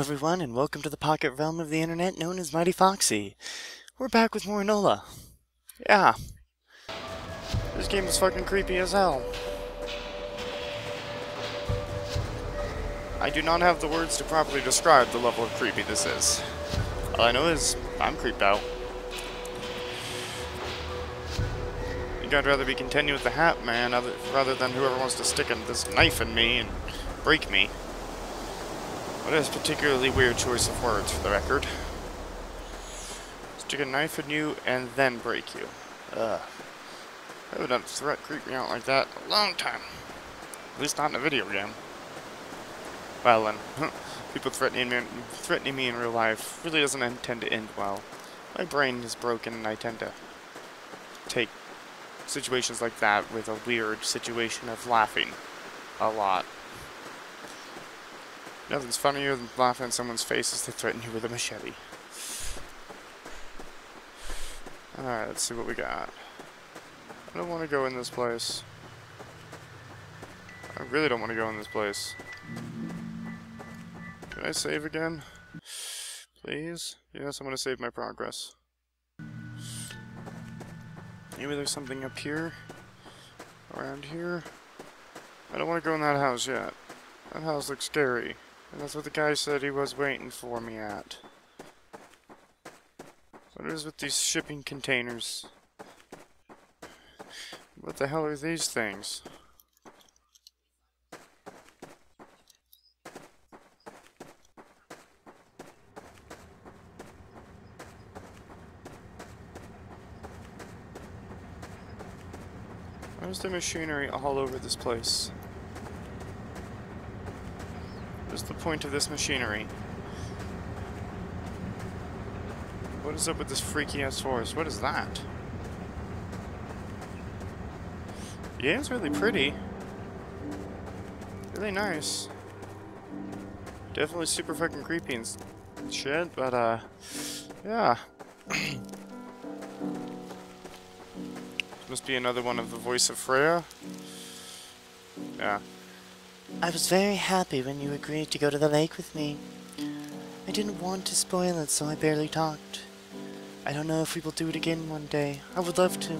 everyone, and welcome to the pocket realm of the internet known as Mighty Foxxy. We're back with more. Yeah. This game is fucking creepy as hell. I do not have the words to properly describe the level of creepy this is. All I know is, I'm creeped out. Think I'd rather be content with the hat man rather than whoever wants to stick this knife in me and break me. What is particularly weird choice of words for the record. Stick a knife in you and then break you. Ugh. I haven't had a threat creep me out like that a long time. At least not in a video game. Well then, people threatening me, threatening me in real life really doesn't intend to end well. My brain is broken and I tend to take situations like that with a weird situation of laughing a lot. Nothing's funnier than laughing in someone's face as they threaten you with a machete. Alright, let's see what we got. I don't want to go in this place. I really don't want to go in this place. Can I save again? Please? Yes, I'm going to save my progress. Maybe there's something up here? Around here? I don't want to go in that house yet. That house looks scary. And that's what the guy said he was waiting for me at. What is with these shipping containers? What the hell are these things? Why is there machinery all over this place? What's the point of this machinery? What is up with this freaky ass forest? What is that? Yeah, it's really pretty. Really nice. Definitely super fucking creepy and shit, but uh, yeah. Must be another one of the voice of Freya. Yeah. I was very happy when you agreed to go to the lake with me. I didn't want to spoil it, so I barely talked. I don't know if we will do it again one day. I would love to.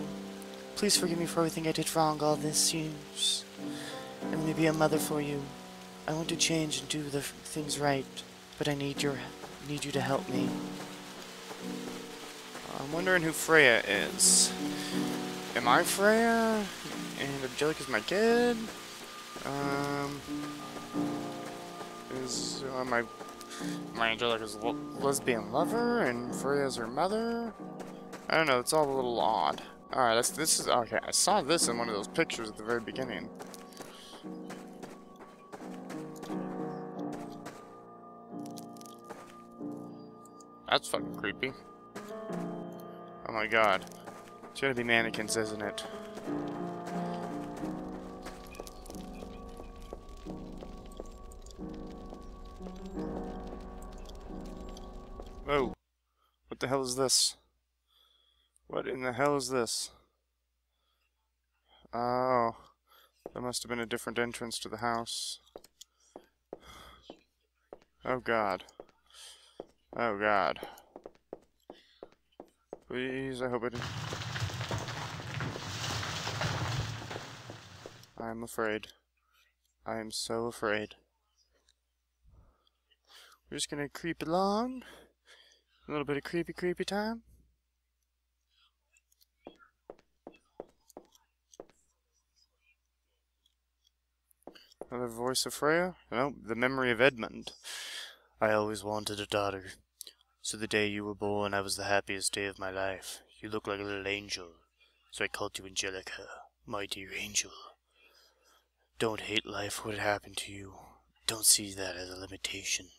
Please forgive me for everything I did wrong all this years. I'm gonna be a mother for you. I want to change and do the things right, but I need your need you to help me. I'm wondering who Freya is. Am I Freya? And Angelica's my kid? Um, is uh, my my Angelica's lesbian lover and Freya's her mother? I don't know. It's all a little odd. All right, that's this is okay. I saw this in one of those pictures at the very beginning. That's fucking creepy. Oh my god. It's gonna be mannequins, isn't it? What the hell is this? What in the hell is this? Oh. There must have been a different entrance to the house. Oh god. Oh god. Please, I hope I didn't... I'm afraid. I am so afraid. We're just gonna creep along. A little bit of creepy, creepy time. Another voice of Freya? No, the memory of Edmund. I always wanted a daughter. So the day you were born, I was the happiest day of my life. You look like a little angel. So I called you Angelica, my dear angel. Don't hate life what happened to you. Don't see that as a limitation.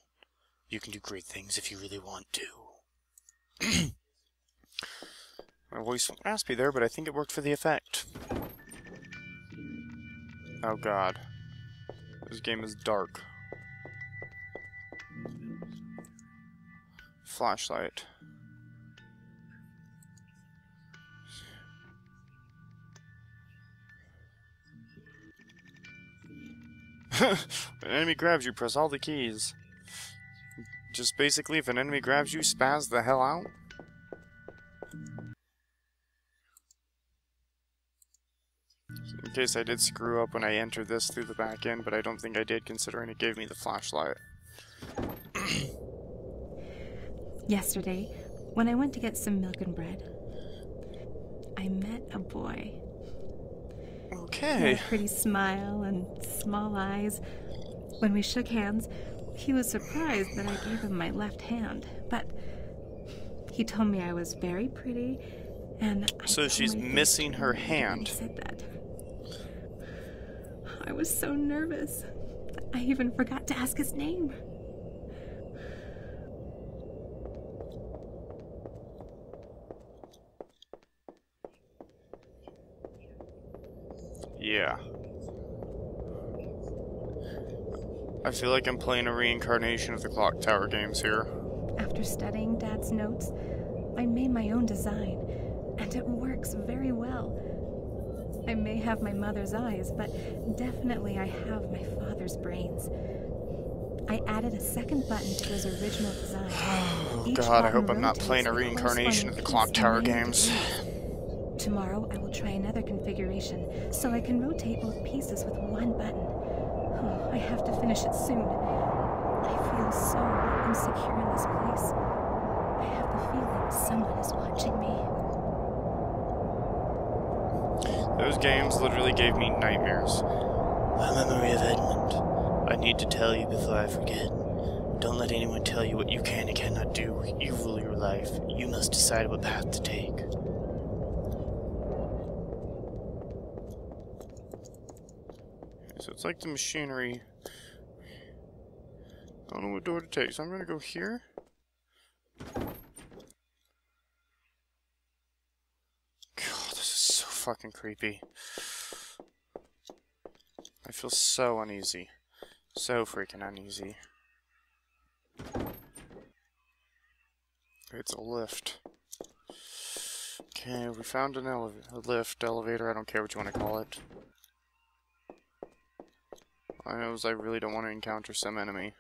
You can do great things if you really want to. My voice raspy there, but I think it worked for the effect. Oh god. This game is dark. Flashlight. when an enemy grabs you, press all the keys. just basically if an enemy grabs you, spaz the hell out. In case I did screw up when I entered this through the back end, but I don't think I did considering it gave me the flashlight. Yesterday, when I went to get some milk and bread, I met a boy. Okay. a pretty smile and small eyes. When we shook hands, he was surprised that I gave him my left hand, but he told me I was very pretty and I So she's missing her hand. said that. I was so nervous. I even forgot to ask his name. Yeah. I feel like I'm playing a reincarnation of the Clock Tower games here. After studying Dad's notes, I made my own design, and it works very well. I may have my mother's eyes, but definitely I have my father's brains. I added a second button to his original design. Oh Each god, I hope I'm not playing a reincarnation of the Clock Tower games. Tomorrow I will try another configuration, so I can rotate both pieces with one button. Oh, I have to finish it soon. I feel so insecure in this place. I have the feeling someone is watching me. Those games literally gave me nightmares. My memory of Edmund. I need to tell you before I forget. Don't let anyone tell you what you can and cannot do. You rule your life. You must decide what path to take. So it's like the machinery. I don't know what door to take, so I'm gonna go here. God, this is so fucking creepy. I feel so uneasy. So freaking uneasy. It's a lift. Okay, we found an a lift, elevator, I don't care what you want to call it. I knows I really don't want to encounter some enemy.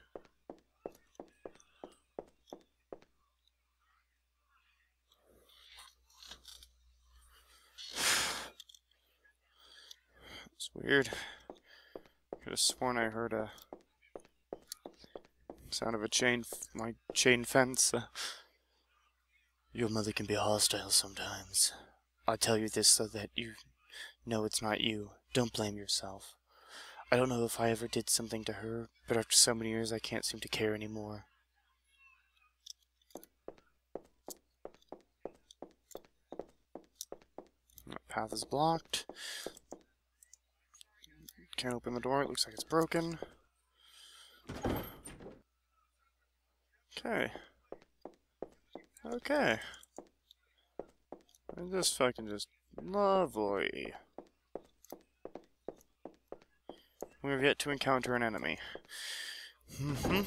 Weird. Could have sworn I heard a sound of a chain, f- my chain fence. Uh, Your mother can be hostile sometimes. I tell you this so that you know it's not you. Don't blame yourself. I don't know if I ever did something to her, but after so many years I can't seem to care anymore. that path is blocked. Can't open the door. It looks like it's broken. Okay. Okay. And this fucking just lovely. We have yet to encounter an enemy. Mm-hmm.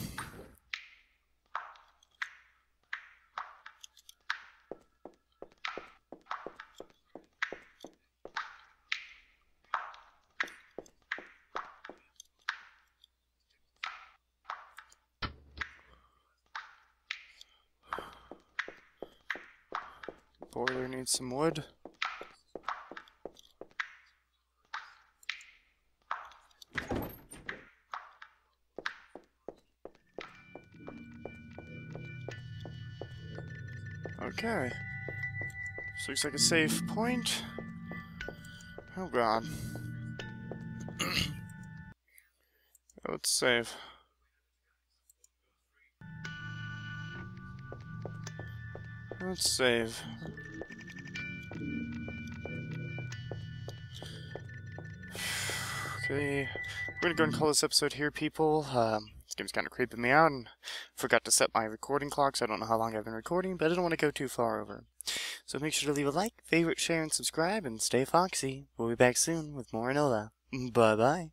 Boiler needs some wood. Okay. This looks like a safe point. Oh god. Let's save. Let's save. Okay, we're gonna go and call this episode here, people. Um, this game's kind of creeping me out, and forgot to set my recording clock, so I don't know how long I've been recording, but I don't want to go too far over. So make sure to leave a like, favorite, share, and subscribe, and stay foxy. We'll be back soon with more Enola. Bye bye.